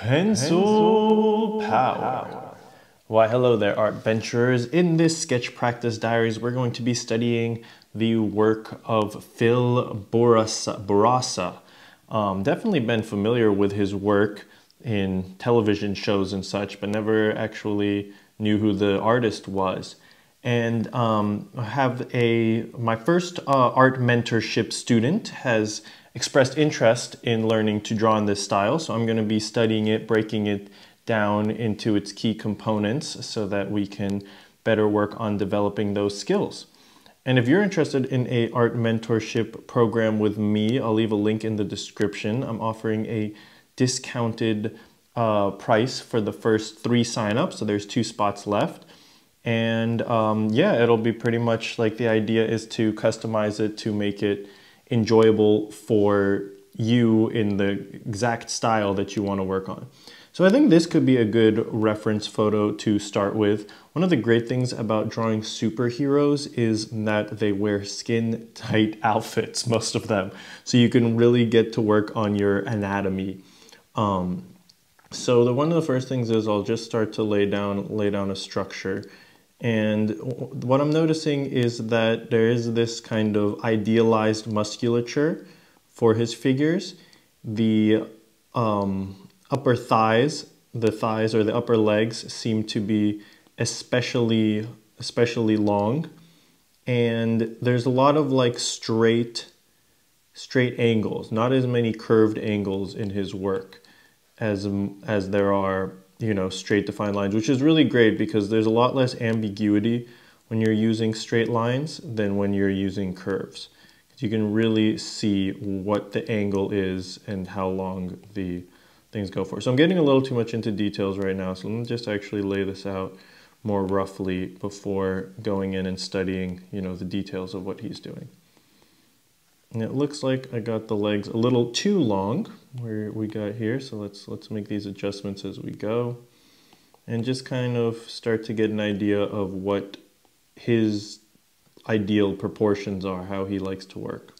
Pencil Power. Why, hello there, art venturers. In this sketch practice diaries, we're going to be studying the work of Phil Bourassa. Um, definitely been familiar with his work in television shows and such, but never actually knew who the artist was. And um, have a my first uh, art mentorship student has expressed interest in learning to draw in this style. So I'm going to be studying it, breaking it down into its key components so that we can better work on developing those skills. And if you're interested in a art mentorship program with me, I'll leave a link in the description. I'm offering a discounted uh, price for the first three signups. So there's two spots left. And um, yeah, it'll be pretty much like the idea is to customize it to make it enjoyable for you in the exact style that you want to work on. So I think this could be a good reference photo to start with. One of the great things about drawing superheroes is that they wear skin tight outfits, most of them. So you can really get to work on your anatomy. Um, so the, one of the first things is I'll just start to lay down, lay down a structure. And what I'm noticing is that there is this kind of idealized musculature for his figures. The um, upper thighs, the thighs or the upper legs seem to be especially especially long and there's a lot of like straight straight angles not as many curved angles in his work as as there are you know, straight defined lines, which is really great because there's a lot less ambiguity when you're using straight lines than when you're using curves. You can really see what the angle is and how long the things go for. So I'm getting a little too much into details right now, so let me just actually lay this out more roughly before going in and studying, you know, the details of what he's doing. And it looks like I got the legs a little too long where we got here. So let's, let's make these adjustments as we go and just kind of start to get an idea of what his ideal proportions are, how he likes to work.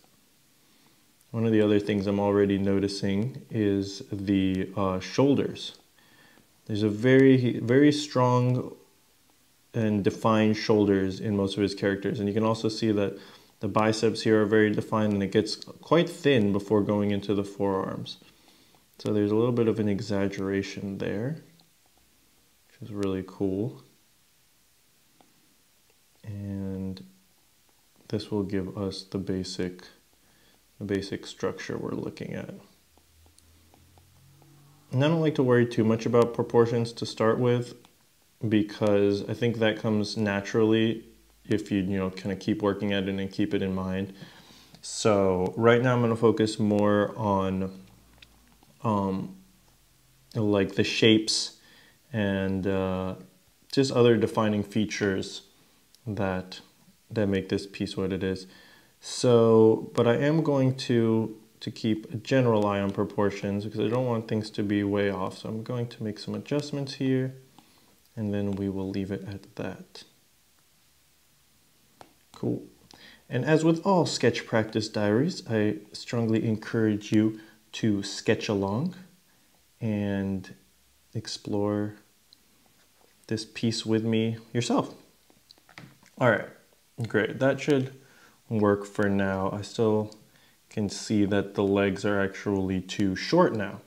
One of the other things I'm already noticing is the uh, shoulders. There's a very, very strong and defined shoulders in most of his characters. And you can also see that the biceps here are very defined and it gets quite thin before going into the forearms. So there's a little bit of an exaggeration there, which is really cool. And this will give us the basic, the basic structure we're looking at. And I don't like to worry too much about proportions to start with because I think that comes naturally if you, you know, kind of keep working at it and keep it in mind. So right now I'm going to focus more on um, like the shapes and uh, just other defining features that that make this piece what it is. So, but I am going to to keep a general eye on proportions because I don't want things to be way off. So I'm going to make some adjustments here and then we will leave it at that. Cool. And as with all sketch practice diaries, I strongly encourage you to sketch along and explore this piece with me yourself. All right, great. That should work for now. I still can see that the legs are actually too short now.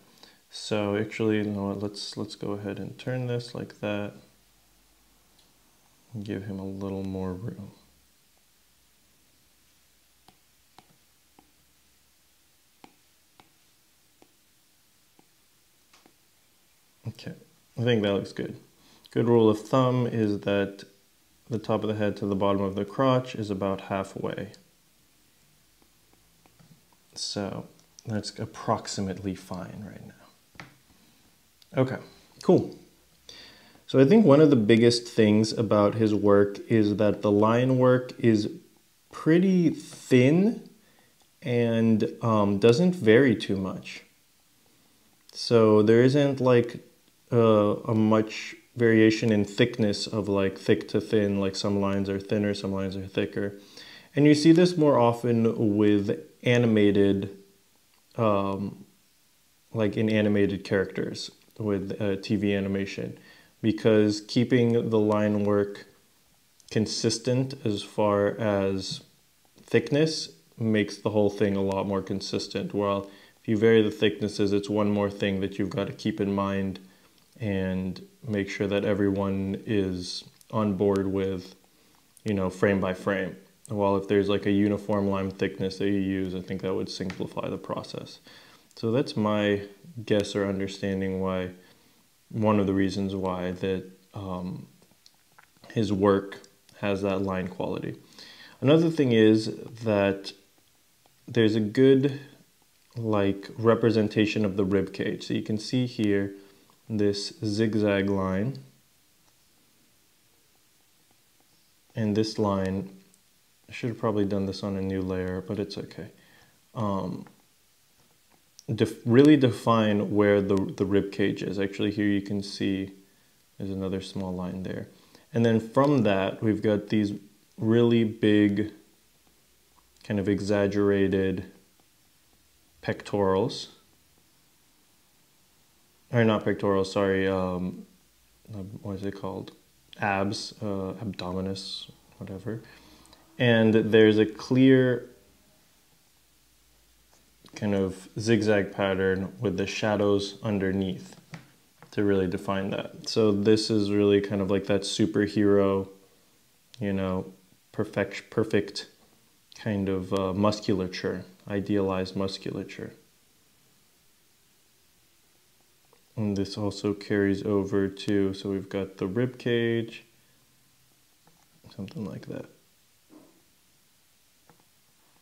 So actually, you know what, let's, let's go ahead and turn this like that. Give him a little more room. Okay, I think that looks good. Good rule of thumb is that the top of the head to the bottom of the crotch is about halfway. So that's approximately fine right now. Okay, cool. So I think one of the biggest things about his work is that the line work is pretty thin and um, doesn't vary too much. So there isn't like uh, a much variation in thickness of like thick to thin, like some lines are thinner, some lines are thicker. And you see this more often with animated, um, like in animated characters. with uh, TV animation because keeping the line work consistent as far as thickness makes the whole thing a lot more consistent. While if you vary the thicknesses, it's one more thing that you've got to keep in mind and make sure that everyone is on board with, you know, frame by frame. While if there's like a uniform line thickness that you use, I think that would simplify the process. So that's my guess or understanding why, one of the reasons why that um, his work has that line quality. Another thing is that there's a good like representation of the rib cage. So you can see here this zigzag line. And this line I should have probably done this on a new layer but it's okay. Um, def really define where the, the rib cage is. Actually here you can see there's another small line there. And then from that we've got these really big kind of exaggerated pectorals or not pectorals, sorry, um, what is it called? Abs, uh, abdominis, whatever. And there's a clear kind of zigzag pattern with the shadows underneath to really define that. So this is really kind of like that superhero, you know, perfect, perfect kind of uh, musculature, idealized musculature. And this also carries over to, so we've got the rib cage, something like that.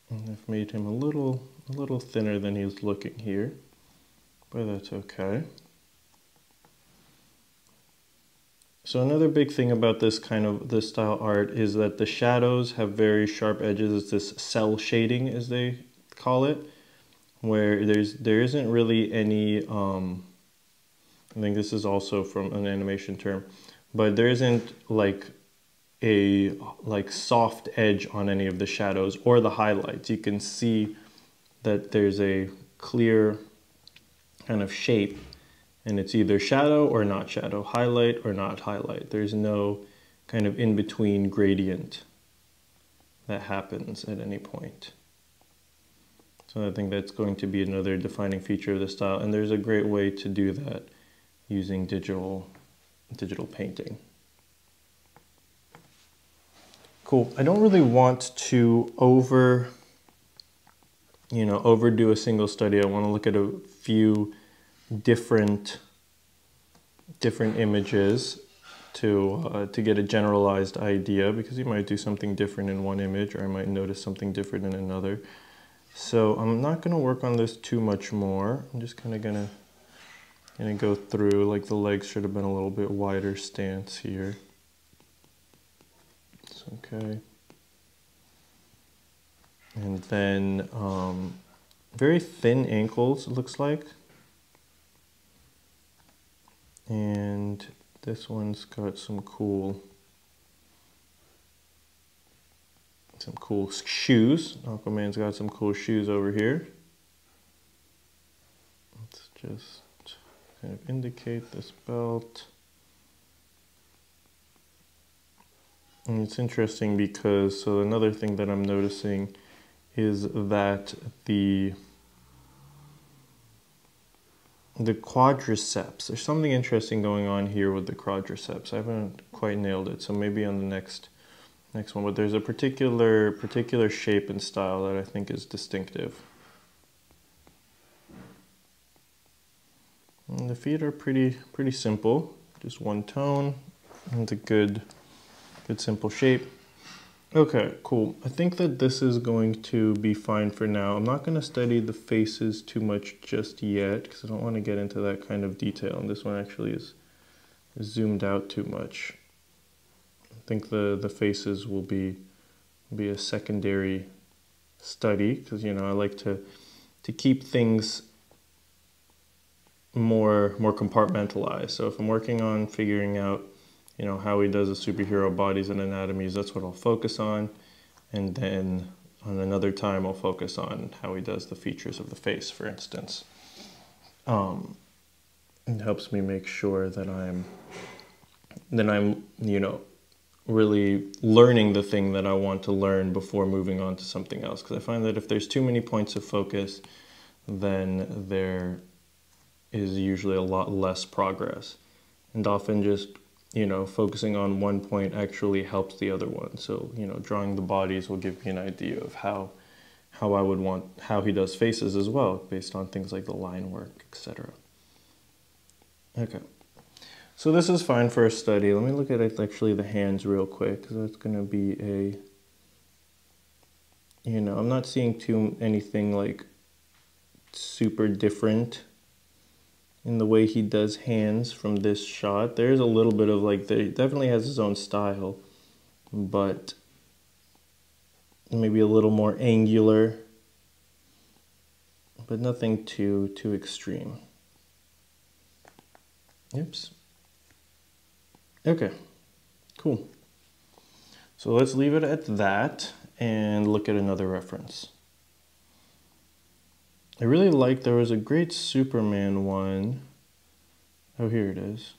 And I've made him a little, a little thinner than he's looking here, but that's okay. So another big thing about this kind of this style art is that the shadows have very sharp edges. It's this cel shading, as they call it, where there's there isn't really any um, I think this is also from an animation term, but there isn't like a like soft edge on any of the shadows or the highlights. You can see that there's a clear kind of shape and it's either shadow or not shadow, highlight or not highlight. There's no kind of in-between gradient that happens at any point. So I think that's going to be another defining feature of the style and there's a great way to do that using digital, digital painting. Cool. I don't really want to over, you know, overdo a single study. I want to look at a few different, different images to, uh, to get a generalized idea because you might do something different in one image or I might notice something different in another. So I'm not going to work on this too much more. I'm just kind of going to and then go through like the legs should have been a little bit wider stance here. It's okay. And then um, very thin ankles it looks like. And this one's got some cool some cool shoes. Aquaman's got some cool shoes over here. Let's just kind of indicate this belt. And it's interesting because, so another thing that I'm noticing is that the the quadriceps, there's something interesting going on here with the quadriceps. I haven't quite nailed it, so maybe on the next next one, but there's a particular particular shape and style that I think is distinctive. And the feet are pretty pretty simple, just one tone and a good good simple shape. Okay, cool. I think that this is going to be fine for now. I'm not going to study the faces too much just yet because I don't want to get into that kind of detail. And this one actually is zoomed out too much. I think the, the faces will be be a secondary study because you know I like to to keep things more more compartmentalized. So if I'm working on figuring out, you know, how he does the superhero bodies and anatomies, that's what I'll focus on. And then on another time, I'll focus on how he does the features of the face, for instance. Um, it helps me make sure that I'm that I'm, you know, really learning the thing that I want to learn before moving on to something else. Because I find that if there's too many points of focus, then there is usually a lot less progress. And often just, you know, focusing on one point actually helps the other one. So, you know, drawing the bodies will give me an idea of how how I would want how he does faces as well, based on things like the line work, etc. Okay. So this is fine for a study. Let me look at it, actually the hands real quick, because that's going to be a, you know, I'm not seeing too anything like super different in the way he does hands from this shot. There's a little bit of like, there definitely has his own style, but maybe a little more angular, but nothing too, too extreme. Oops. Okay, cool. So let's leave it at that and look at another reference. I really like, there was a great Superman one. Oh, here it is.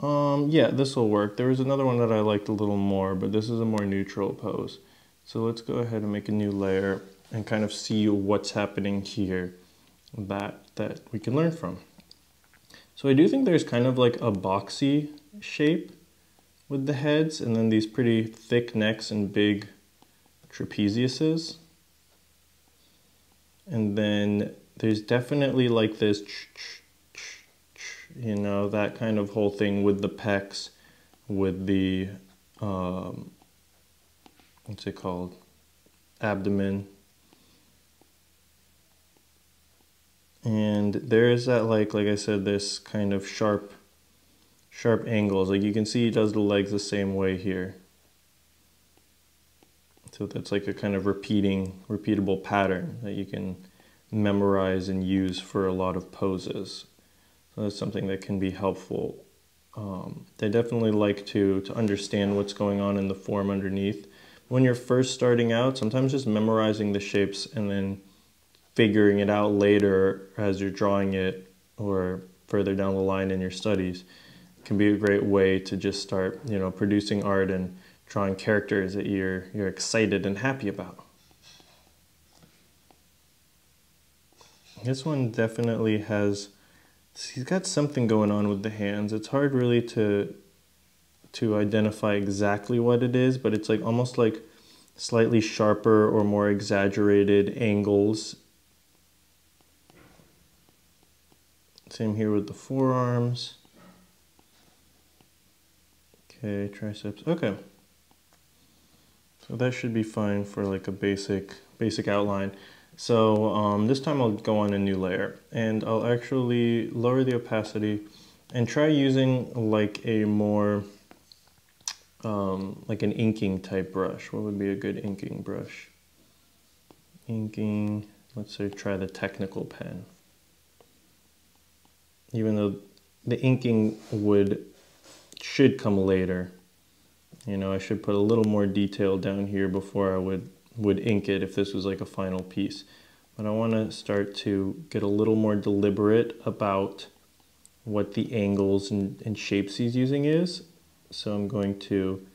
Um, yeah, this will work. There was another one that I liked a little more, but this is a more neutral pose. So let's go ahead and make a new layer and kind of see what's happening here that, that we can learn from. So I do think there's kind of like a boxy shape with the heads and then these pretty thick necks and big trapeziuses. And then there's definitely like this, you know, that kind of whole thing with the pecs, with the, um, what's it called, abdomen. And there is that like like I said this kind of sharp sharp angles. Like you can see he does the legs the same way here so that's like a kind of repeating repeatable pattern that you can memorize and use for a lot of poses. So that's something that can be helpful. Um, they definitely like to to understand what's going on in the form underneath. When you're first starting out sometimes just memorizing the shapes and then figuring it out later as you're drawing it or further down the line in your studies can be a great way to just start, you know, producing art and drawing characters that you're you're excited and happy about. This one definitely has he's got something going on with the hands. It's hard really to to identify exactly what it is, but it's like almost like slightly sharper or more exaggerated angles Same here with the forearms. Okay, triceps. Okay. So that should be fine for like a basic basic outline. So um, this time I'll go on a new layer and I'll actually lower the opacity and try using like a more um, like an inking type brush. What would be a good inking brush? Inking, let's say try the technical pen even though the inking would should come later. You know, I should put a little more detail down here before I would, would ink it if this was like a final piece. But I want to start to get a little more deliberate about what the angles and, and shapes he's using is. So I'm going to,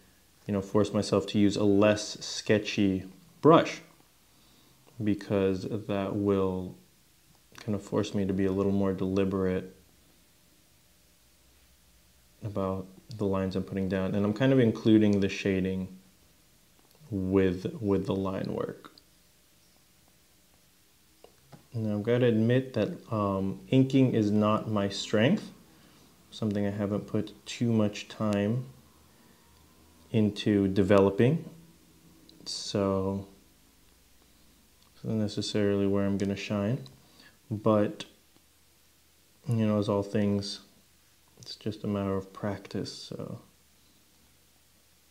you know, force myself to use a less sketchy brush because that will kind of force me to be a little more deliberate about the lines I'm putting down and I'm kind of including the shading with with the line work. Now I've got to admit that um, inking is not my strength, something I haven't put too much time into developing. So it's not necessarily where I'm going to shine, but you know, as all things it's just a matter of practice. So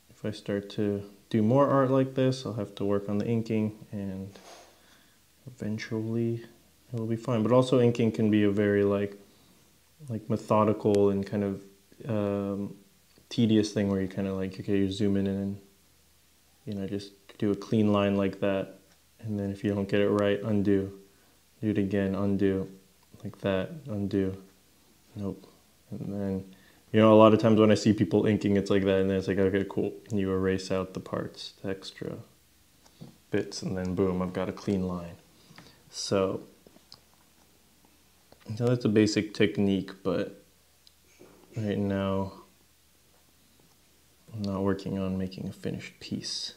if I start to do more art like this, I'll have to work on the inking and eventually it will be fine. But also inking can be a very like like methodical and kind of um, tedious thing where you kind of like okay you zoom in and you know just do a clean line like that and then if you don't get it right undo do it again undo like that undo Nope. And then, you know, a lot of times when I see people inking, it's like that, and then it's like, okay, cool. And you erase out the parts, the extra bits, and then boom, I've got a clean line. So, so that's a basic technique, but right now I'm not working on making a finished piece.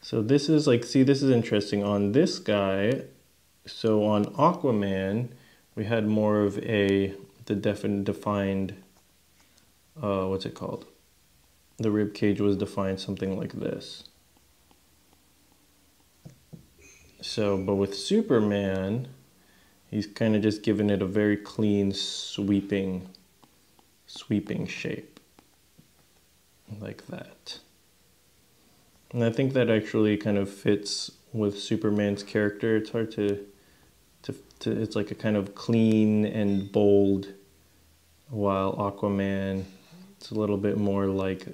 So this is like, see, this is interesting. On this guy, so on Aquaman, we had more of a, the definite defined, uh, what's it called? The rib cage was defined something like this. So, but with Superman, he's kind of just given it a very clean, sweeping, sweeping shape. Like that. And I think that actually kind of fits with Superman's character. It's hard to, to, it's like a kind of clean and bold, while Aquaman, it's a little bit more like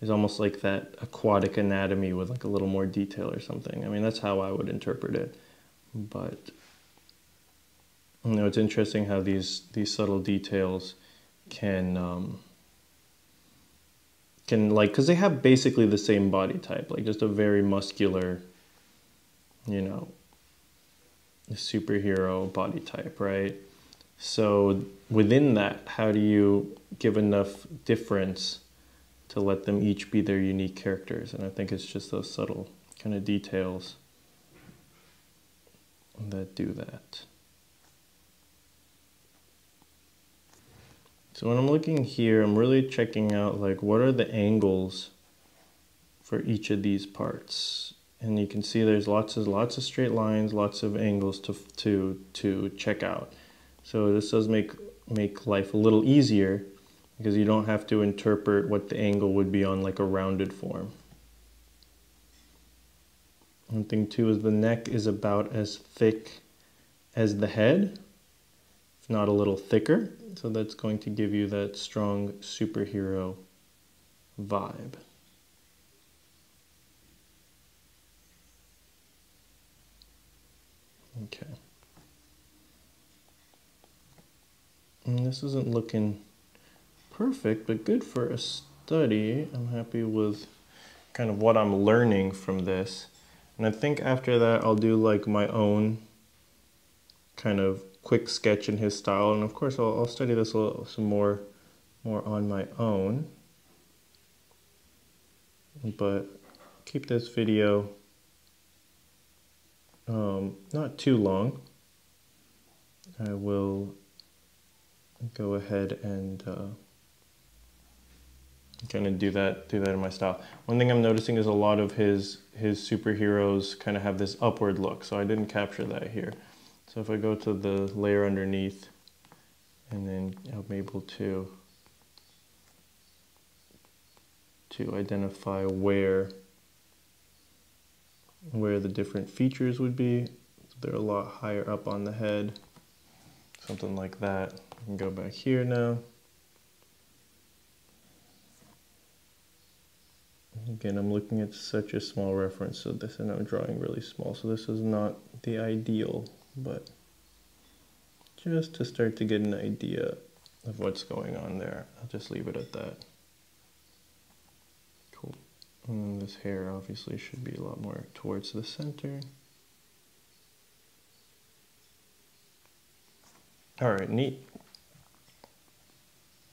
there's almost like that aquatic anatomy with like a little more detail or something. I mean, that's how I would interpret it. But you know, it's interesting how these these subtle details can um, can like because they have basically the same body type, like just a very muscular, you know, superhero body type, right? So within that, how do you give enough difference? to let them each be their unique characters. And I think it's just those subtle kind of details that do that. So when I'm looking here, I'm really checking out like what are the angles for each of these parts. And you can see there's lots of lots of straight lines, lots of angles to to to check out. So this does make make life a little easier because you don't have to interpret what the angle would be on like a rounded form. One thing too is the neck is about as thick as the head, if not a little thicker. So that's going to give you that strong superhero vibe. Okay. And this isn't looking perfect, but good for a study. I'm happy with kind of what I'm learning from this. And I think after that, I'll do like my own kind of quick sketch in his style. And of course, I'll, I'll study this a little, some more, more on my own. But keep this video um, not too long. I will go ahead and uh, kind of do that do that in my style. One thing I'm noticing is a lot of his his superheroes kind of have this upward look, so I didn't capture that here. So if I go to the layer underneath, and then I'm able to to identify where where the different features would be. they're a lot higher up on the head, something like that. I can go back here now. Again, I'm looking at such a small reference, so this and I'm drawing really small, so this is not the ideal, but just to start to get an idea of what's going on there. I'll just leave it at that. And this hair obviously should be a lot more towards the center. All right, neat.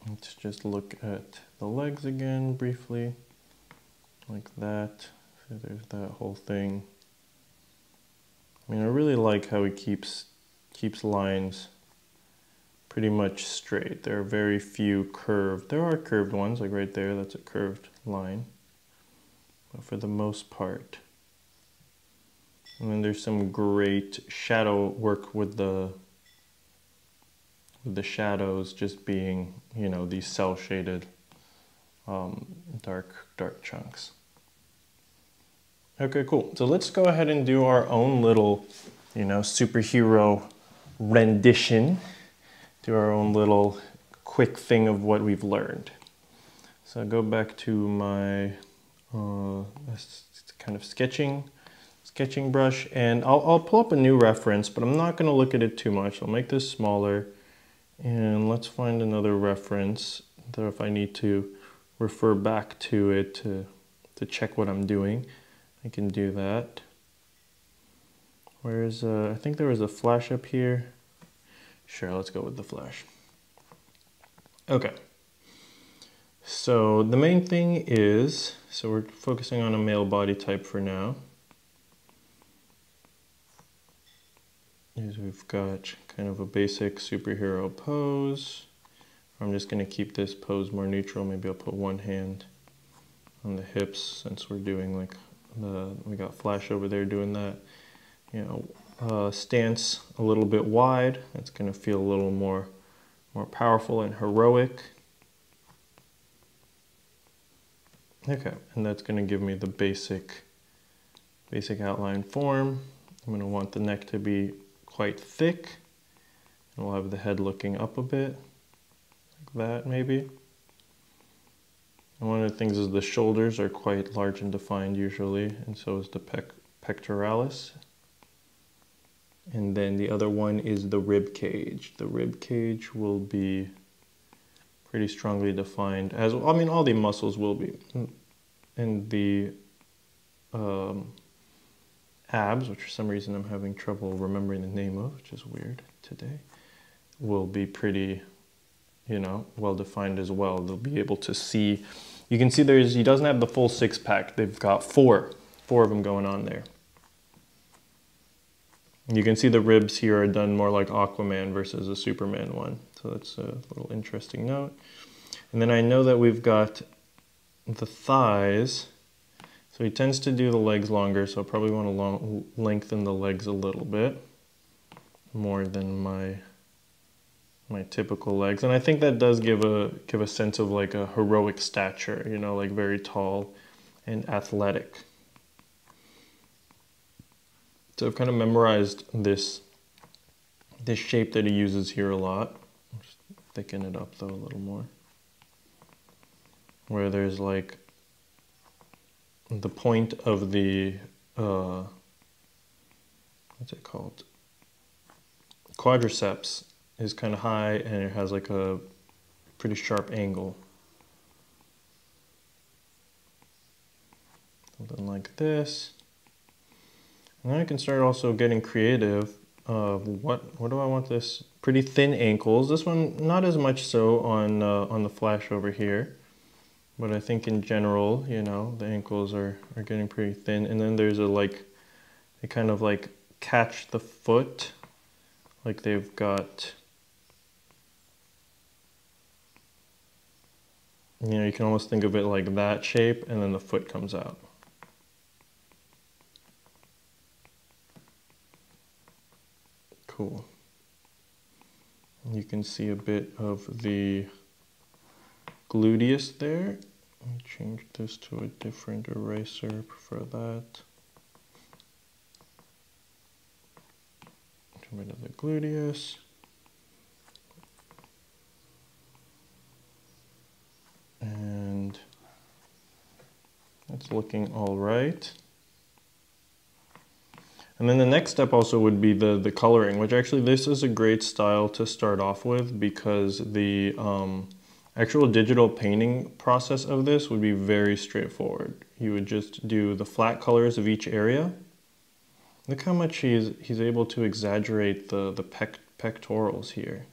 Let's just look at the legs again briefly like that. So there's that whole thing. I mean, I really like how he keeps keeps lines pretty much straight. There are very few curved. There are curved ones, like right there, that's a curved line. For the most part. And then there's some great shadow work with the with the shadows just being, you know, these cel shaded um, dark, dark chunks. Okay, cool. So let's go ahead and do our own little, you know, superhero rendition. Do our own little quick thing of what we've learned. So I go back to my uh, kind of sketching sketching brush and I'll, I'll pull up a new reference, but I'm not going to look at it too much. I'll make this smaller And let's find another reference that if I need to refer back to it to, to check what I'm doing, I can do that. Where's, uh, I think there was a flash up here. Sure, let's go with the flash. Okay. So the main thing is, so we're focusing on a male body type for now. Is we've got kind of a basic superhero pose. I'm just gonna keep this pose more neutral. Maybe I'll put one hand on the hips since we're doing like the, we got Flash over there doing that. You know, uh, stance a little bit wide. It's gonna feel a little more, more powerful and heroic. Okay, and that's gonna give me the basic, basic outline form. I'm gonna want the neck to be quite thick. And we'll have the head looking up a bit, like that maybe. And one of the things is the shoulders are quite large and defined usually, and so is the pec pectoralis. And then the other one is the rib cage. The rib cage will be pretty strongly defined as I mean all the muscles will be and the um, abs, which for some reason I'm having trouble remembering the name of, which is weird today, will be pretty, you know, well defined as well. They'll be able to see. You can see there's he doesn't have the full six pack. They've got four, four of them going on there. You can see the ribs here are done more like Aquaman versus a Superman one. So that's a little interesting note. And then I know that we've got the thighs so he tends to do the legs longer, so I probably want to long, lengthen the legs a little bit more than my my typical legs. And I think that does give a give a sense of like a heroic stature, you know, like very tall and athletic. So I've kind of memorized this this shape that he uses here a lot. Thicken it up though a little more. Where there's like the point of the uh, what's it called? Quadriceps is kind of high and it has like a pretty sharp angle. Something like this. And then I can start also getting creative what what do I want this pretty thin ankles this one not as much so on uh, on the flash over here but I think in general, you know, the ankles are, are getting pretty thin. And then there's a like, they kind of like catch the foot. Like they've got, you know, you can almost think of it like that shape and then the foot comes out. Cool. You can see a bit of the gluteus there. Me change this to a different eraser, prefer that. Get rid of the gluteus. And that's looking all right. And then the next step also would be the, the coloring, which actually this is a great style to start off with because the, um, Actual digital painting process of this would be very straightforward. You would just do the flat colors of each area. Look how much he's, he's able to exaggerate the, the pec, pectorals here.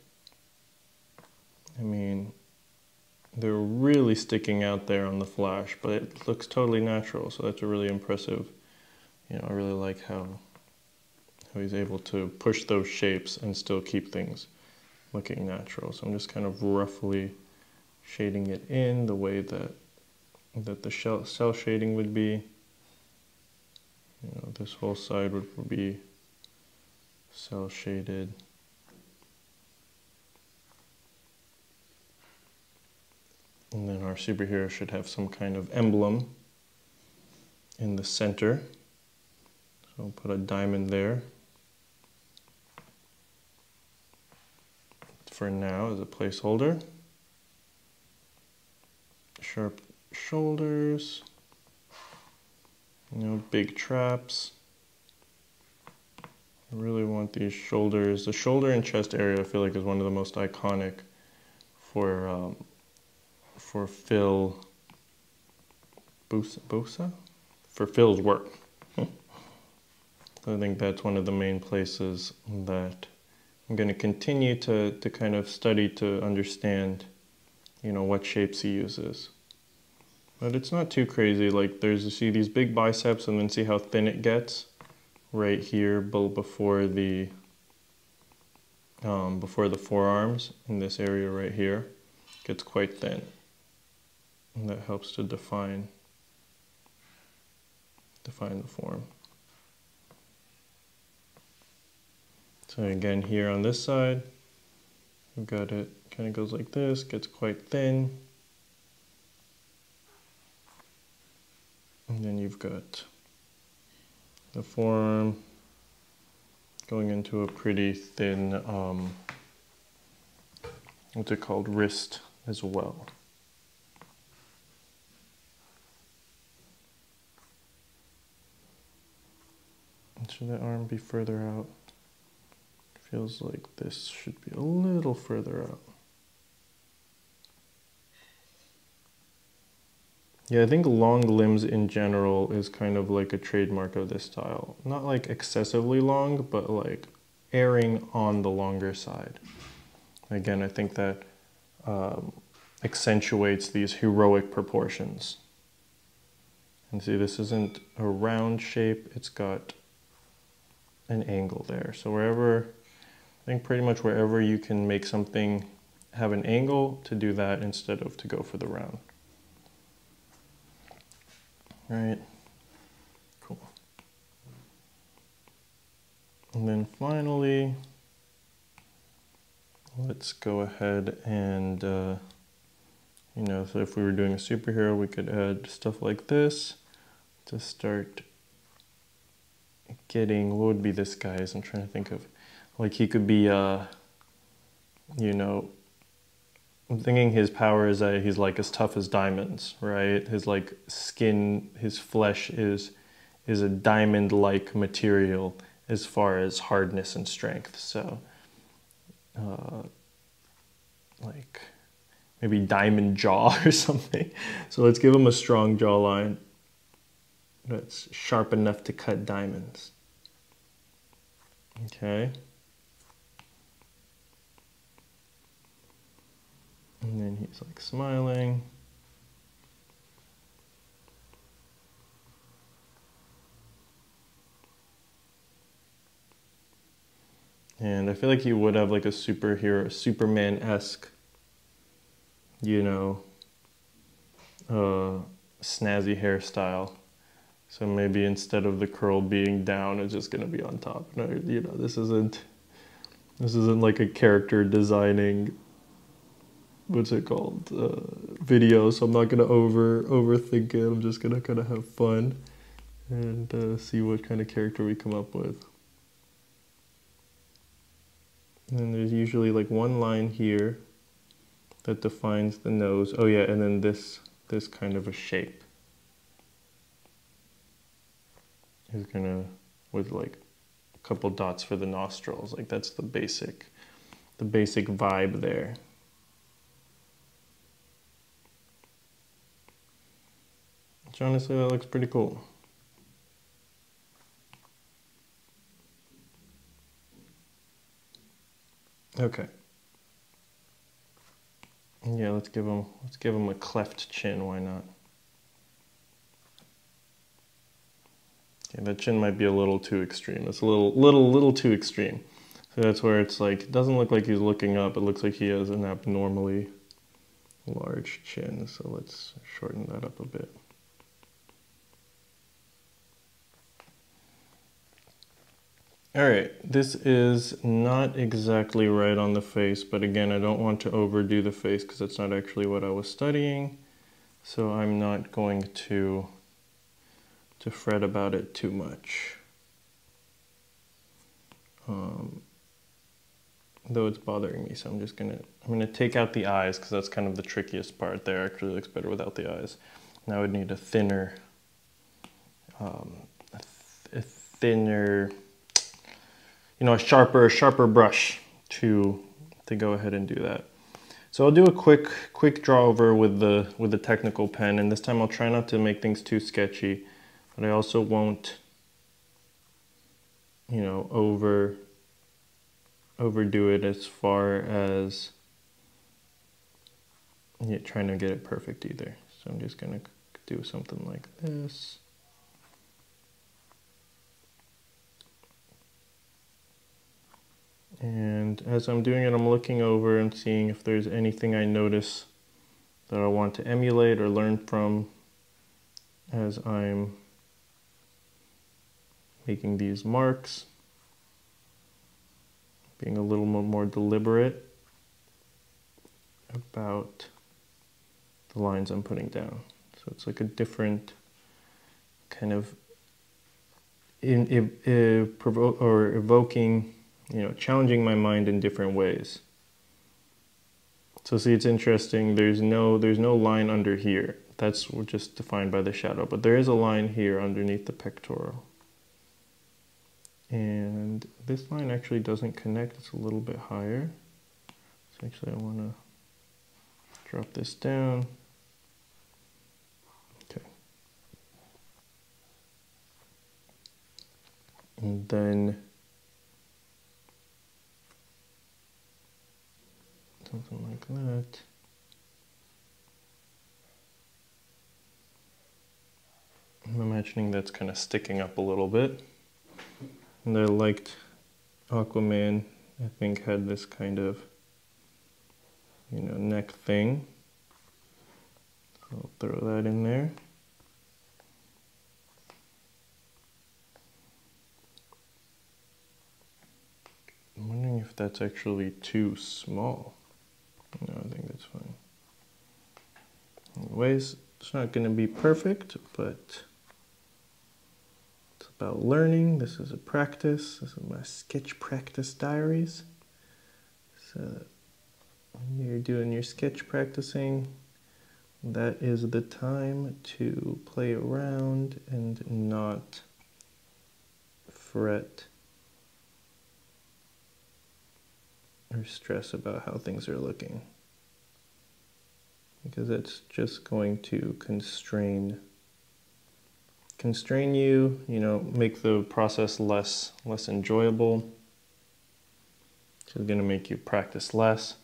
I mean, they're really sticking out there on the flash, but it looks totally natural, so that's a really impressive, you know, I really like how, how he's able to push those shapes and still keep things looking natural. So I'm just kind of roughly shading it in the way that that the shell, cel shading would be. You know, this whole side would be cel shaded. And then our superhero should have some kind of emblem in the center. So I'll put a diamond there. For now as a placeholder sharp shoulders, no big traps, I really want these shoulders. The shoulder and chest area I feel like is one of the most iconic for um, for Phil Bosa? For Phil's work. I think that's one of the main places that I'm going to continue to, to kind of study to understand, you know, what shapes he uses. But it's not too crazy. Like there's, you see these big biceps and then see how thin it gets right here before the, um, before the forearms in this area right here gets quite thin. And that helps to define, define the form. So again, here on this side, we've got it kind of goes like this, gets quite thin. And then you've got the forearm going into a pretty thin, um, what's it called, wrist as well. Should the arm be further out? Feels like this should be a little further out. Yeah, I think long limbs in general is kind of like a trademark of this style. Not like excessively long, but like erring on the longer side. Again, I think that um, accentuates these heroic proportions. And see, this isn't a round shape, it's got an angle there. So wherever think pretty much wherever you can make something have an angle to do that instead of to go for the round. Right. Cool. And then finally, let's go ahead and, uh, you know, so if we were doing a superhero, we could add stuff like this to start getting, what would be this guy's? I'm trying to think of like he could be, uh, you know, I'm thinking his power is that he's like as tough as diamonds, right? His like skin, his flesh is is a diamond-like material as far as hardness and strength. So, uh, like maybe diamond jaw or something. So let's give him a strong jawline that's sharp enough to cut diamonds. Okay. And then he's like smiling. And I feel like he would have like a superhero, Superman-esque, you know, uh, snazzy hairstyle. So maybe instead of the curl being down, it's just gonna be on top. You know, this isn't, this isn't like a character designing what's it called uh, video so i'm not gonna over overthink it i'm just gonna kind of have fun and uh, see what kind of character we come up with. And there's usually like one line here that defines the nose oh yeah and then this this kind of a shape. Is gonna with like a couple dots for the nostrils like that's the basic the basic vibe there Which honestly, that looks pretty cool. Okay. Yeah, let's give him let's give him a cleft chin. Why not? Okay, that chin might be a little too extreme. It's a little little little too extreme. So that's where it's like it doesn't look like he's looking up. It looks like he has an abnormally large chin. So let's shorten that up a bit. All right, this is not exactly right on the face, but again, I don't want to overdo the face because that's not actually what I was studying. So I'm not going to, to fret about it too much. Um, though it's bothering me, so I'm just gonna, I'm gonna take out the eyes because that's kind of the trickiest part there. Actually looks better without the eyes. Now I would need a thinner, um, a, th a thinner, you know, a sharper, sharper brush to, to go ahead and do that. So I'll do a quick, quick draw over with the, with the technical pen, and this time I'll try not to make things too sketchy, but I also won't, you know, over, overdo it as far as yeah, trying to get it perfect either. So I'm just gonna do something like this. And as I'm doing it, I'm looking over and seeing if there's anything I notice that I want to emulate or learn from as I'm making these marks. Being a little more deliberate about the lines I'm putting down. So it's like a different kind of in, in, in or evoking you know, challenging my mind in different ways. So see, it's interesting. There's no, there's no line under here. That's just defined by the shadow, but there is a line here underneath the pectoral. And this line actually doesn't connect. It's a little bit higher. So actually I want to drop this down. Okay. And then something like that. I'm imagining that's kind of sticking up a little bit. And I liked Aquaman, I think had this kind of, you know, neck thing. So I'll throw that in there. I'm wondering if that's actually too small. No, I think that's fine. Anyways, it's not going to be perfect, but it's about learning. This is a practice. This is my sketch practice diaries. So when you're doing your sketch practicing, that is the time to play around and not fret or stress about how things are looking. Because it's just going to constrain constrain you, you know, make the process less less enjoyable. It's going to make you practice less.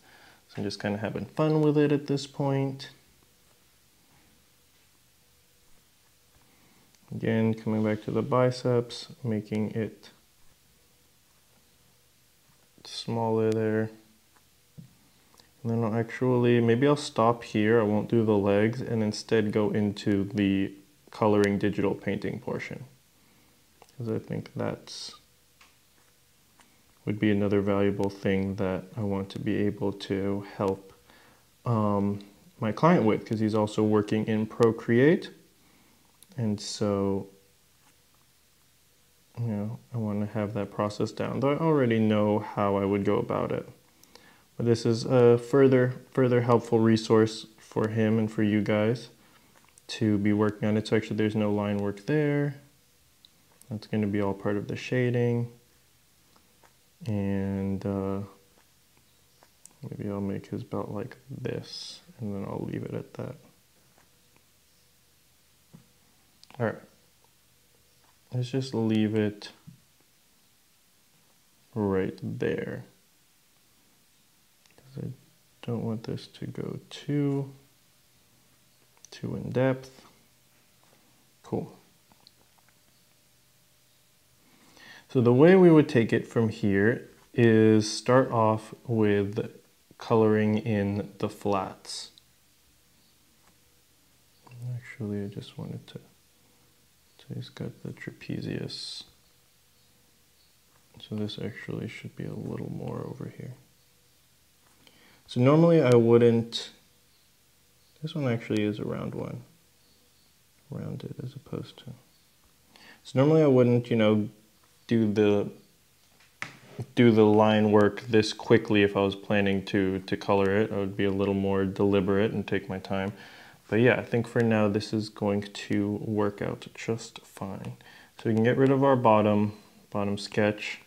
So I'm just kind of having fun with it at this point. Again, coming back to the biceps, making it smaller there. And then I'll actually, maybe I'll stop here. I won't do the legs and instead go into the coloring digital painting portion. Because I think that's would be another valuable thing that I want to be able to help um, my client with because he's also working in Procreate. And so you know, I want to have that process down, though I already know how I would go about it. But this is a further, further helpful resource for him and for you guys to be working on it. So actually there's no line work there. That's going to be all part of the shading. And uh, maybe I'll make his belt like this, and then I'll leave it at that. All right. Let's just leave it right there. Because I don't want this to go too, too in depth. Cool. So the way we would take it from here is start off with coloring in the flats. Actually, I just wanted to so he's got the trapezius. So this actually should be a little more over here. So normally I wouldn't, this one actually is a round one, rounded as opposed to. So normally I wouldn't, you know, do the do the line work this quickly if I was planning to to color it. I would be a little more deliberate and take my time. But yeah, I think for now this is going to work out just fine. So we can get rid of our bottom, bottom sketch.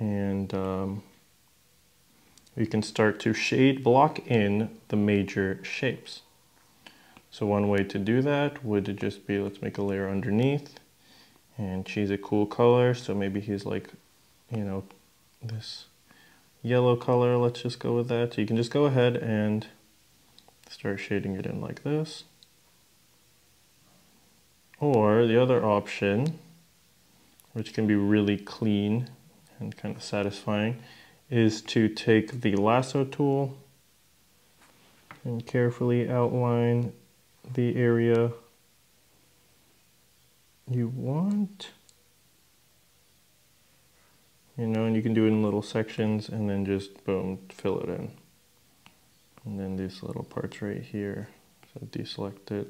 and um, we can start to shade block in the major shapes. So one way to do that would just be, let's make a layer underneath and choose a cool color. So maybe he's like, you know, this yellow color, let's just go with that. So you can just go ahead and start shading it in like this. Or the other option, which can be really clean and kind of satisfying, is to take the lasso tool and carefully outline the area you want. You know, and you can do it in little sections and then just boom, fill it in. And then these little parts right here. So deselect it.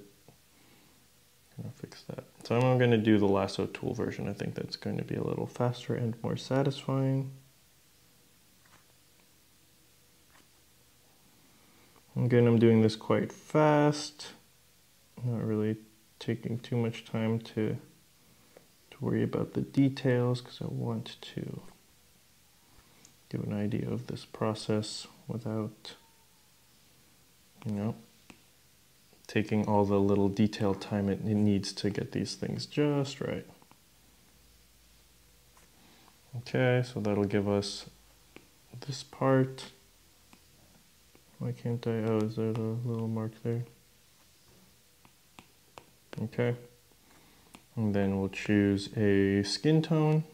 Gonna fix that. So I'm gonna do the lasso tool version. I think that's going to be a little faster and more satisfying. Again, I'm doing this quite fast. Not really taking too much time to, to worry about the details because I want to give an idea of this process without, you know, taking all the little detail time it, needs to get these things just right. Okay, so that'll give us this part. Why can't I? Oh, is there a little mark there? Okay. And then we'll choose a skin tone.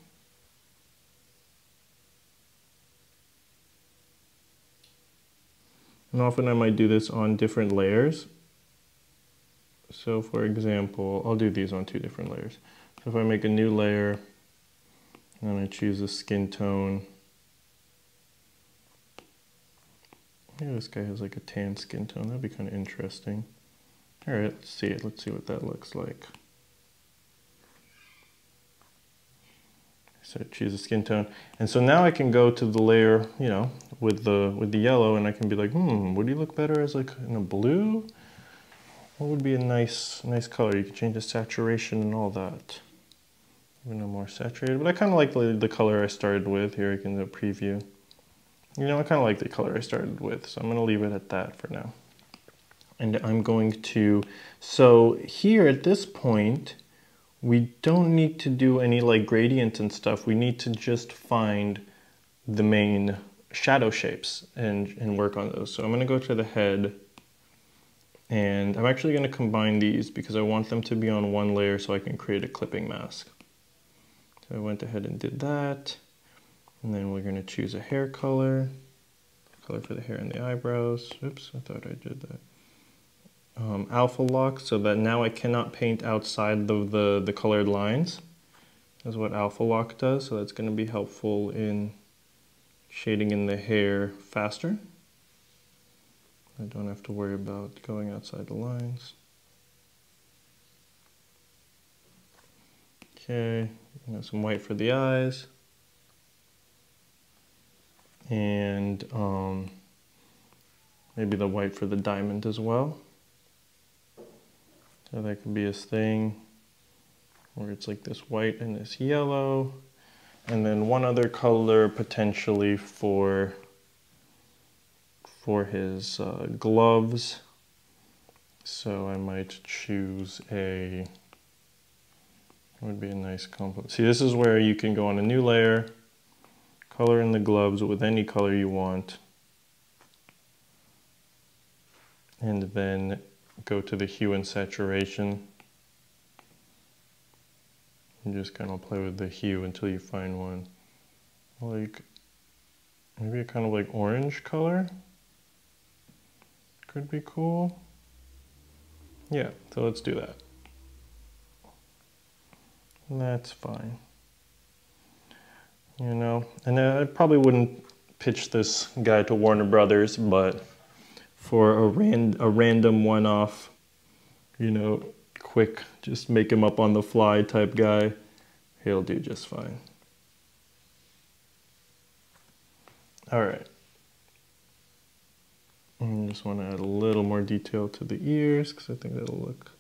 And often I might do this on different layers. So for example, I'll do these on two different layers. So if I make a new layer, and I choose a skin tone, maybe this guy has like a tan skin tone, that'd be kind of interesting. All right, let's see it. Let's see what that looks like. So choose a skin tone. And so now I can go to the layer, you know, with the with the yellow and I can be like, hmm, would he look better as like in a blue? What would be a nice nice color? You can change the saturation and all that. Even a more saturated, but I kind of like the, the color I started with. Here I can do a preview. You know, I kind of like the color I started with, so I'm gonna leave it at that for now and I'm going to, so here at this point, we don't need to do any like gradient and stuff. We need to just find the main shadow shapes and, and work on those. So I'm gonna go to the head and I'm actually gonna combine these because I want them to be on one layer so I can create a clipping mask. So I went ahead and did that. And then we're gonna choose a hair color, color for the hair and the eyebrows. Oops, I thought I did that um, alpha lock so that now I cannot paint outside the, the, colored lines. That's what alpha lock does, so that's going to be helpful in shading in the hair faster. I don't have to worry about going outside the lines. Okay, know, some white for the eyes. And um, maybe the white for the diamond as well. So that could be his thing where it's like this white and this yellow. And then one other color potentially for for his uh, gloves. So I might choose a, would be a nice complement. See, this is where you can go on a new layer, color in the gloves with any color you want. And then go to the hue and saturation. And just kind of play with the hue until you find one. Like maybe a kind of like orange color could be cool. Yeah so let's do that. That's fine. You know and I probably wouldn't pitch this guy to Warner Brothers but for a, ran, a random one-off, you know, quick, just make him up on the fly type guy, he'll do just fine. All right. I just want to add a little more detail to the ears because I think that'll look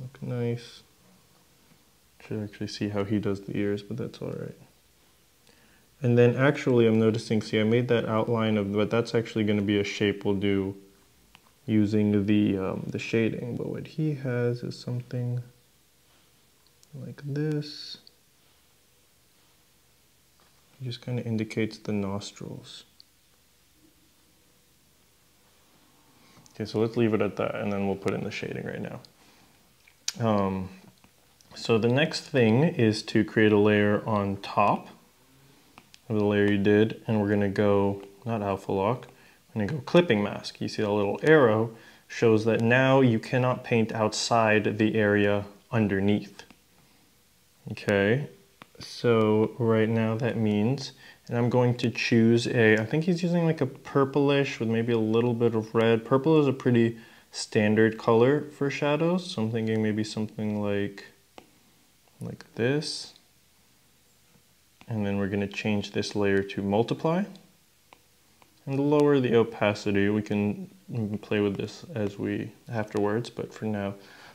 look nice. Should actually see how he does the ears, but that's all right. And then actually I'm noticing, see I made that outline of, but that's actually going to be a shape we'll do using the, um, the shading. But what he has is something like this. It just kind of indicates the nostrils. Okay, so let's leave it at that and then we'll put in the shading right now. Um, so the next thing is to create a layer on top the layer you did and we're gonna go, not alpha lock, I'm gonna go clipping mask. You see that little arrow shows that now you cannot paint outside the area underneath. Okay, so right now that means and I'm going to choose a, I think he's using like a purplish with maybe a little bit of red. Purple is a pretty standard color for shadows. So I'm thinking maybe something like, like this. And then we're gonna change this layer to multiply. And lower the opacity. We can play with this as we afterwards, but for now,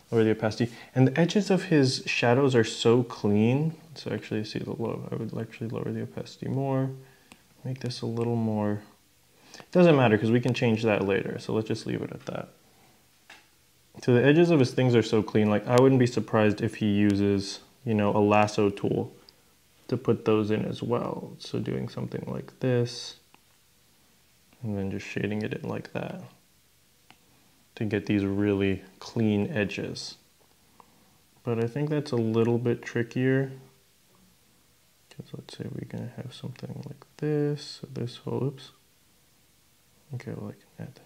lower the opacity. And the edges of his shadows are so clean. So actually see the low, I would actually lower the opacity more, make this a little more, it doesn't matter because we can change that later. So let's just leave it at that. So the edges of his things are so clean, like I wouldn't be surprised if he uses, you know, a lasso tool to put those in as well. So doing something like this, and then just shading it in like that to get these really clean edges. But I think that's a little bit trickier. Because let's say we're gonna have something like this, so this whole, oops. Okay, well like that.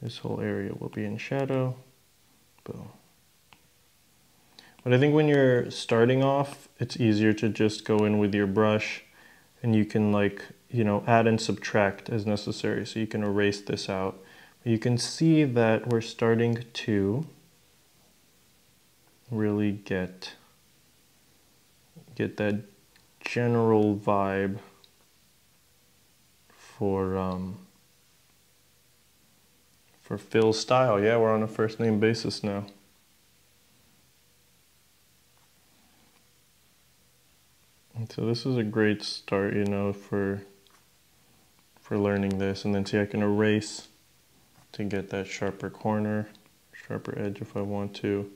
This whole area will be in shadow. Boom. But I think when you're starting off, it's easier to just go in with your brush and you can like, you know, add and subtract as necessary. So you can erase this out you can see that we're starting to really get get that general vibe for um, for Phil's style. Yeah, we're on a first name basis now. So this is a great start, you know, for for learning this. And then see, I can erase to get that sharper corner, sharper edge if I want to.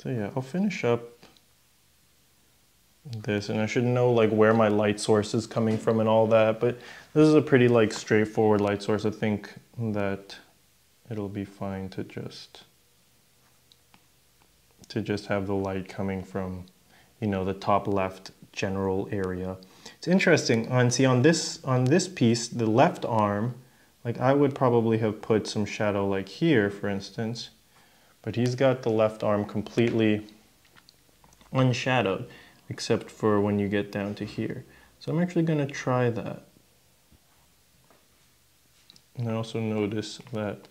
So yeah, I'll finish up this and I should know like where my light source is coming from and all that, but this is a pretty like straightforward light source. I think that it'll be fine to just to just have the light coming from, you know, the top left general area. It's interesting and see on this on this piece, the left arm, like I would probably have put some shadow like here, for instance, but he's got the left arm completely unshadowed, except for when you get down to here. So I'm actually gonna try that. And I also notice that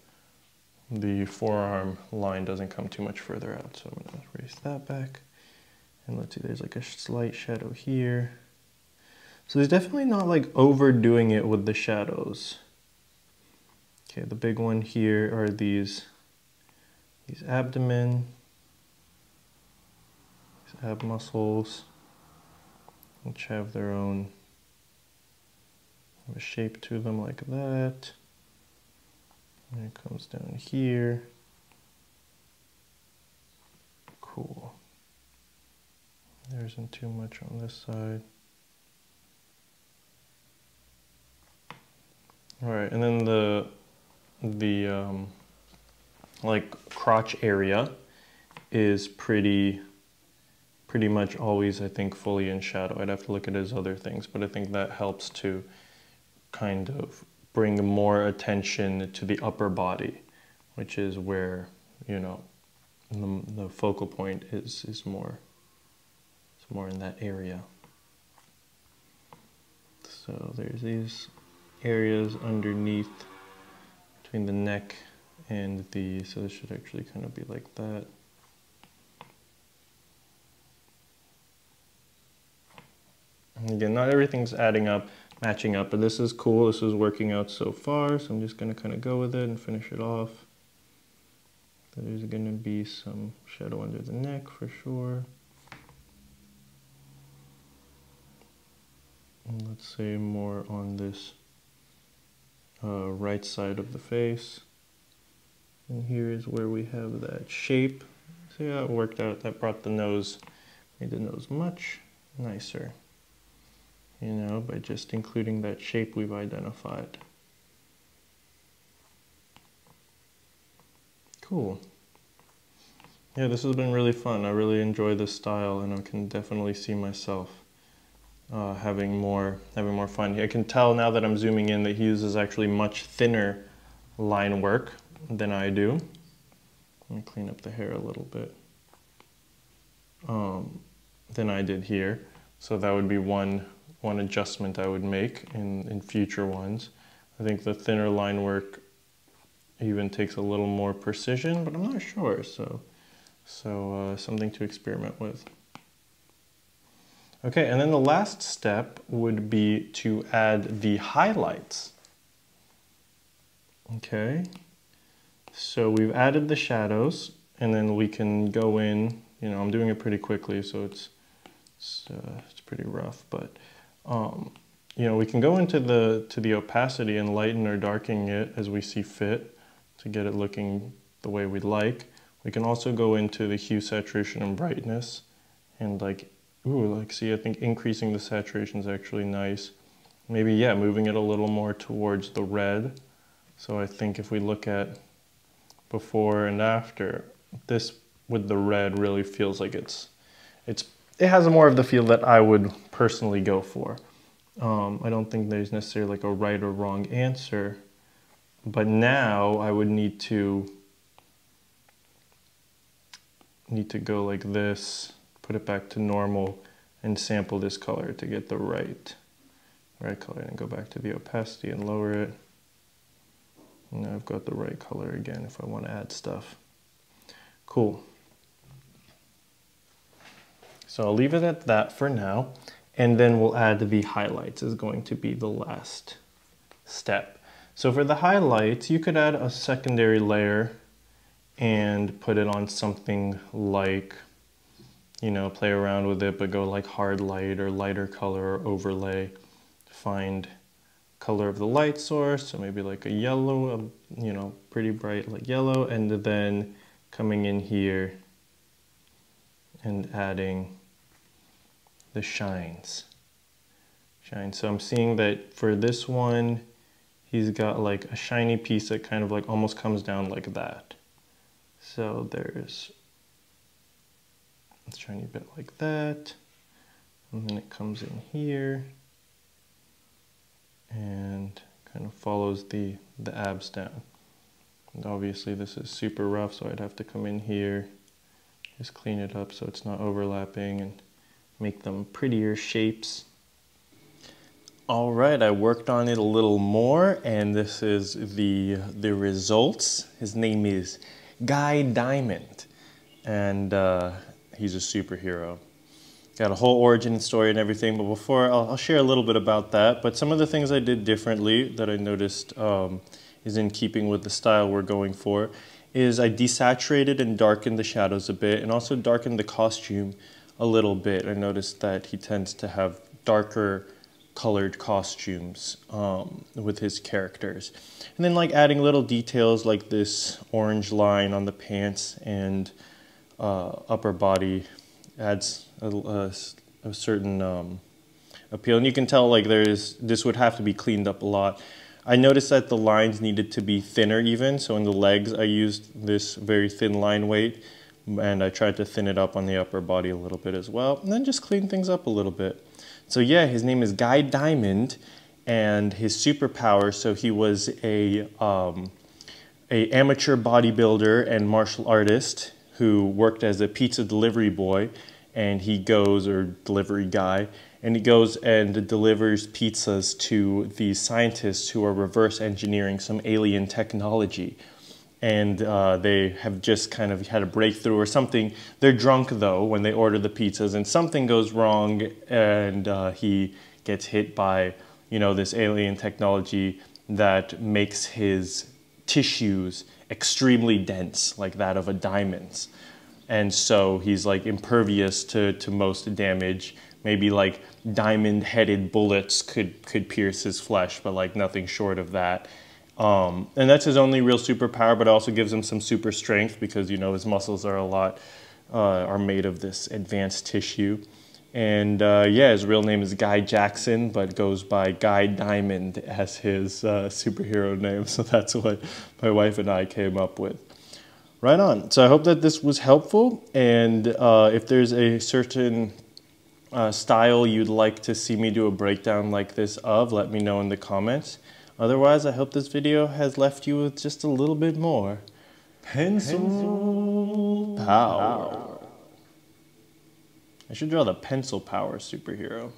the forearm line doesn't come too much further out. So I'm gonna erase that back. And let's see, there's like a slight shadow here. So he's definitely not like overdoing it with the shadows. Okay, the big one here are these, these abdomen, these ab muscles, which have their own have a shape to them like that. And it comes down here. Cool. There isn't too much on this side. All right, and then the the um, like crotch area is pretty pretty much always I think fully in shadow. I'd have to look at his other things, but I think that helps to kind of bring more attention to the upper body, which is where you know the, the focal point is is more it's more in that area. So there's these areas underneath between the neck and the, so this should actually kind of be like that. And again, not everything's adding up, matching up, but this is cool. This is working out so far. So I'm just gonna kind of go with it and finish it off. There's gonna be some shadow under the neck for sure. let's say more on this uh, right side of the face. And here is where we have that shape. See how it worked out? That brought the nose, made the nose much nicer. You know, by just including that shape we've identified. Cool. Yeah, this has been really fun. I really enjoy this style and I can definitely see myself uh, having more having more fun. I can tell now that I'm zooming in that he uses actually much thinner line work than I do. Let me clean up the hair a little bit. Um, than I did here. So that would be one one adjustment I would make in, in future ones. I think the thinner line work even takes a little more precision, but I'm not sure. So, so uh, something to experiment with. Okay, and then the last step would be to add the highlights. Okay, so we've added the shadows and then we can go in, you know, I'm doing it pretty quickly so it's, it's, uh, it's pretty rough, but um, you know, we can go into the, to the opacity and lighten or darken it as we see fit to get it looking the way we'd like. We can also go into the hue, saturation, and brightness and like Ooh, like see, I think increasing the saturation is actually nice. Maybe, yeah, moving it a little more towards the red. So I think if we look at before and after, this with the red really feels like it's, it's, it has more of the feel that I would personally go for. Um, I don't think there's necessarily like a right or wrong answer, but now I would need to, need to go like this put it back to normal and sample this color to get the right right color and go back to the opacity and lower it. And now I've got the right color again if I want to add stuff. Cool. So I'll leave it at that for now. And then we'll add the highlights is going to be the last step. So for the highlights, you could add a secondary layer and put it on something like you know, play around with it, but go like hard light or lighter color or overlay. Find color of the light source, so maybe like a yellow, a, you know, pretty bright like yellow, and then coming in here and adding the shines. Shine. So I'm seeing that for this one, he's got like a shiny piece that kind of like almost comes down like that. So there's a shiny bit like that. And then it comes in here and kind of follows the, the abs down. And obviously this is super rough, so I'd have to come in here, just clean it up so it's not overlapping and make them prettier shapes. All right, I worked on it a little more and this is the, the results. His name is Guy Diamond. And uh, he's a superhero. Got a whole origin story and everything, but before I'll, I'll, share a little bit about that. But some of the things I did differently that I noticed um, is in keeping with the style we're going for is I desaturated and darkened the shadows a bit and also darkened the costume a little bit. I noticed that he tends to have darker colored costumes um, with his characters. And then like adding little details like this orange line on the pants and uh, upper body adds a, a, a certain um, appeal. And you can tell like there's, this would have to be cleaned up a lot. I noticed that the lines needed to be thinner even. So in the legs, I used this very thin line weight and I tried to thin it up on the upper body a little bit as well. And then just clean things up a little bit. So yeah, his name is Guy Diamond and his superpower, so he was a, um, a amateur bodybuilder and martial artist who worked as a pizza delivery boy and he goes or delivery guy and he goes and delivers pizzas to these scientists who are reverse engineering some alien technology and uh, they have just kind of had a breakthrough or something they're drunk though when they order the pizzas and something goes wrong and uh, he gets hit by you know this alien technology that makes his tissues extremely dense, like that of a diamond. And so he's like impervious to, to most damage, maybe like diamond-headed bullets could could pierce his flesh, but like nothing short of that. Um, and that's his only real superpower, but also gives him some super strength because you know his muscles are a lot uh, are made of this advanced tissue. And uh, yeah, his real name is Guy Jackson, but goes by Guy Diamond as his uh, superhero name. So that's what my wife and I came up with. Right on. So I hope that this was helpful. And uh, if there's a certain uh, style you'd like to see me do a breakdown like this of, let me know in the comments. Otherwise, I hope this video has left you with just a little bit more pencil, pencil power. power. I should draw the pencil power superhero.